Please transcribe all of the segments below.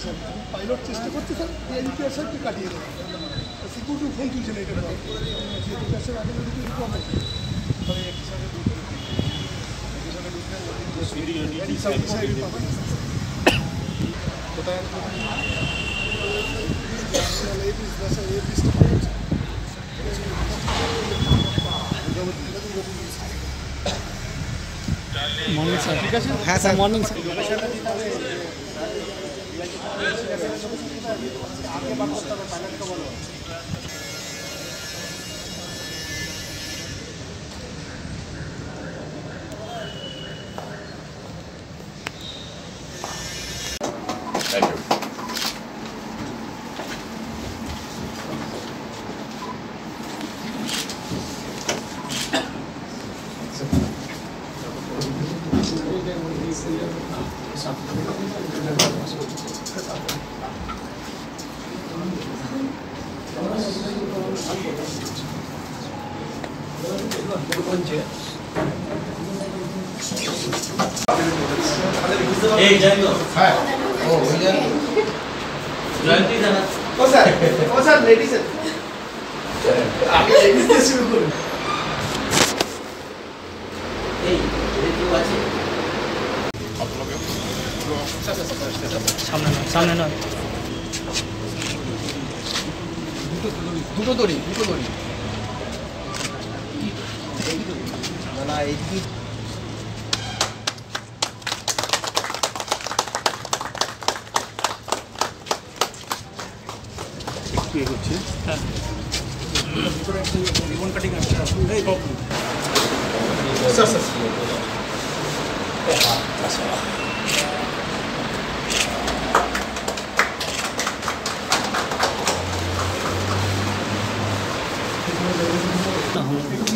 পেছনে পাইলট চেষ্টা করছি স্যার। ইউপিআর সাইডকে কাটিয়ে দেবো। সিকিউরিটি ফোন তুলছে না এটা আগে যদি কিছু কমে তবে একই সাথে কোথায় এই বিজনেস মর্নিং স্যার। ঠিক আছে? হ্যাঁ স্যার। Morning sir. आगे बात करता है फाइनेंस का बोलो Thank you. এই জয়ন্ত হ্যাঁ ও জয়ন্তী জানা ও স্যার ও স্যার লেডিস আগে লেডিস দিয়ে শুরু করুন এই এদের কেউ আছে সামনে নয় সামনে নয় দুটো দড়ি দুটো দড়ি না না এই কি ওই দিকটা যেতে হবে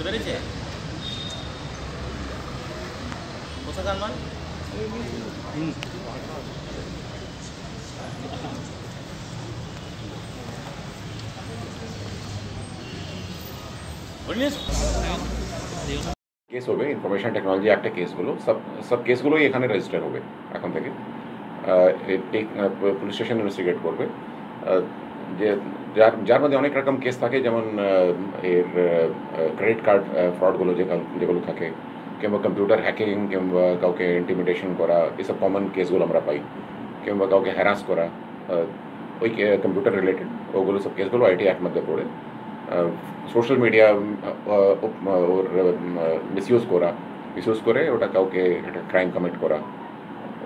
기다리지? 도착한 뭐 건? 응. কেস হবে ইনফরমেশন টেকনোলজি একটা কেসগুলো সব সব কেসগুলোই এখানে রেজিস্টার হবে এখন থেকে। পুলিশ স্টেশন ইনভেস্টিগেট করবে। যে, যার যার মধ্যে অনেক রকম কেস থাকে, যেমন এর ক্রেডিট কার্ড ফ্রডগুলো যেগুলো থাকে, কিংবা কম্পিউটার হ্যাকিং কিংবা কাউকে ইন্টিমিটেশন করা, এসব কমন কেসগুলো আমরা পাই। কিংবা কাউকে হ্যারাস করা ওই কম্পিউটার রিলেটেড ওগুলো সব কেসগুলো আইটি অ্যাক্ট মধ্যে পড়ে। সোশ্যাল মিডিয়া ওর মিসইউজ করা মিসইউজ করে ওটা কাউকে একটা ক্রাইম কমিট করা।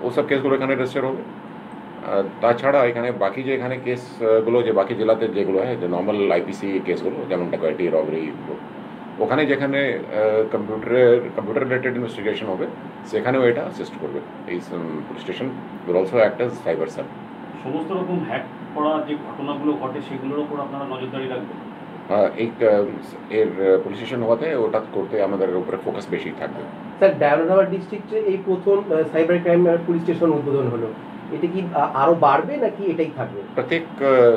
ওসব কেসগুলো এখানে রেজিস্টার হবে। তাছাড়া এখানে বাকি যে এখানে কেসগুলো যে বাকি জেলাতে যেগুলো, হয়, যে নর্মাল আইপিসি কেসগুলো যেমন ডাকাইটি রবারি ওখানে যেখানে কম্পিউটারের কম্পিউটার রিলেটেড ইনভেস্টিগেশন হবে, সেখানেও এটা অ্যাসিস্ট করবে। এই police station will also act as cyber cell সমস্ত রকম হ্যাক করা যে ঘটনাগুলো ঘটে, সেগুলোর ওপর আপনারা নজরদারি রাখবেন। এই এর পুলিশ স্টেশন হওয়াতে ওটা করতে আমাদের উপরে ফোকাস বেশি থাকবে। স্যার ডায়মন্ডহাওয়ার ডিস্ট্রিক্টে এই প্রথম সাইবার ক্রাইম পুলিশ স্টেশন উদ্বোধন হলো। এটা কি আরও বাড়বে নাকি এটাই থাকবে? প্রত্যেক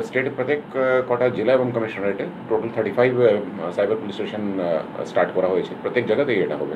স্টেটে প্রত্যেক কটা জেলা এবং কমিশনারেটে total thirty five cyber police station start করা হয়েছে। প্রত্যেক জায়গাতেই এটা হবে।